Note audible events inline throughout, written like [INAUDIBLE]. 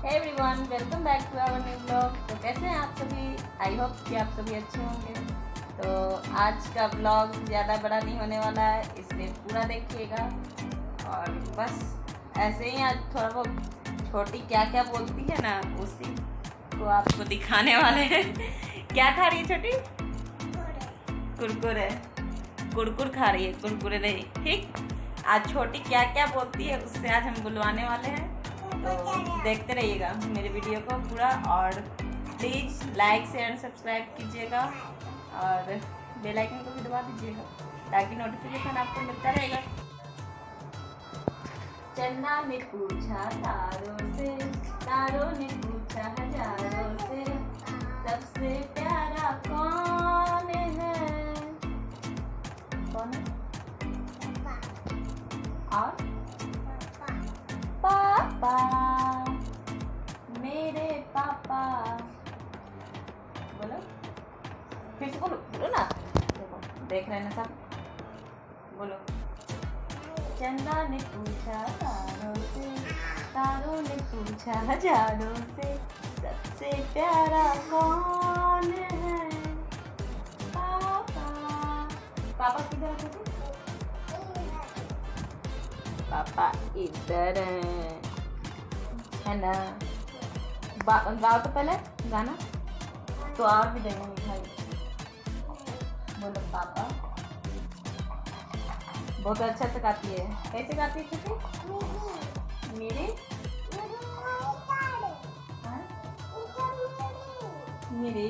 Everyone welcome back to our new blog तो कैसे हैं आप सभी? आई होप कि आप सभी अच्छे होंगे। तो आज का ब्लॉग ज़्यादा बड़ा नहीं होने वाला है, इसलिए पूरा देखिएगा। और बस ऐसे ही आज थोड़ा बहुत छोटी क्या क्या बोलती है ना, उसी को आपको दिखाने वाले हैं। [LAUGHS] क्या खा रही है छोटी? कुरकुरे। कुरकुर खा रही है, कुरकुरे नहीं। ठीक, आज छोटी क्या क्या बोलती है, उससे आज हम बुलवाने वाले हैं। तो देखते रहिएगा मेरे वीडियो को पूरा और प्लीज़ लाइक शेयर सब्सक्राइब कीजिएगा और बेल आइकन को भी दबा दीजिएगा ताकि नोटिफिकेशन आपको मिलता रहेगा। चन्ना ने पूछा, तारों से, तारों ने पूछा हज़ारों से, सबसे प्यारा कौन है? कौन है? और? पापा, मेरे पापा। बोलो। फिर से बोलो बोलो ना। देखो देख रहे हैं ना सब? बोलो। चंदा ने पूछा, तारों से, तारों ने पूछा हज़ारों से, सबसे प्यारा कौन है? पापा। पापा किधर पापा इधर हैं। है ना गाओ तो पहले गाना तो और भी देंगे मिठाई बोलो पापा बहुत अच्छा से गाती है कैसे गाती है छोटी मेरे? मेरे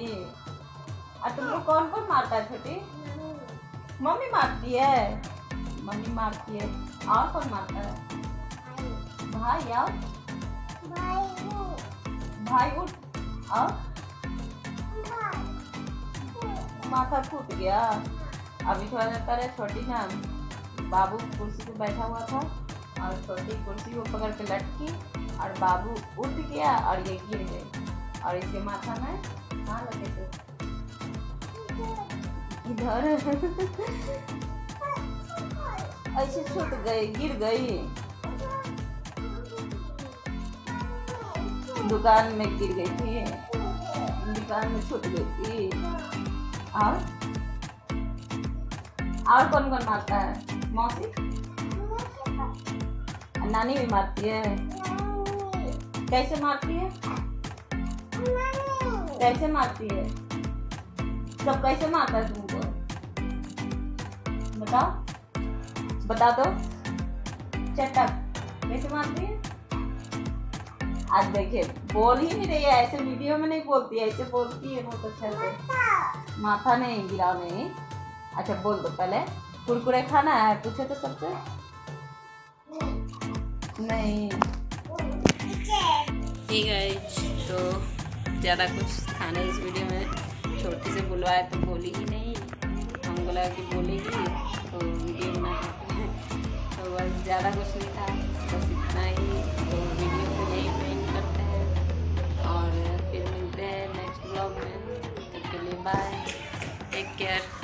और तुम लोग कौन कौन मारता है छोटी मम्मी मारती है मम्मी मारती है और कौन मारता है भाई और भाई उठ। और माथा फूट गया। अभी थोड़ा देर पहले छोटी ना बाबू कुर्सी पे बैठा हुआ था और छोटी कुर्सी को पकड़ के लटकी और बाबू उठ गया और ये गिर गई और इसके माथा में कहाँ लगे थे। इधर। [LAUGHS] ऐसे छूट गई गिर गई दुकान में गिर गई थी। दुकान में छूट गई थी। और? और कौन कौन मारता है? मौसी? नानी भी मारती है। कैसे मारती है? कैसे मारती है? सब कैसे मारता है तुमको? बताओ। बता दो। चटक। कैसे मारती है? आज देखिए, बोल ही नहीं रही है, ऐसे वीडियो में नहीं बोलती है, ऐसे बोलती है, बहुत अच्छा से। माथा नहीं गिरा नहीं अच्छा बोल दो पहले। कुरकुरे खाना है? पूछे तो सबसे। नहीं। ठीक है तो ज़्यादा कुछ नहीं इस वीडियो में छोटी से बुलवाए तो बोली ही नहीं। हम बोला कि बोलेगी तो वीडियो बना तो बस ज़्यादा कुछ नहीं था, बस इतना ही तो वीडियो को यहीं Take care.